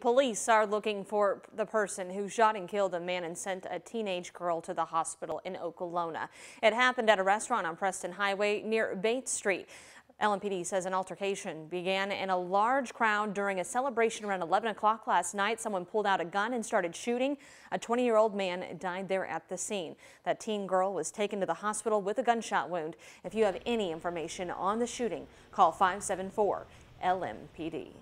Police are looking for the person who shot and killed a man and sent a teenage girl to the hospital in Okolona. It happened at a restaurant on Preston Highway near Bates Street. LMPD says an altercation began in a large crowd during a celebration around 11 o'clock last night. Someone pulled out a gun and started shooting. A 20-year-old man died there at the scene. That teen girl was taken to the hospital with a gunshot wound. If you have any information on the shooting, call 574 LMPD.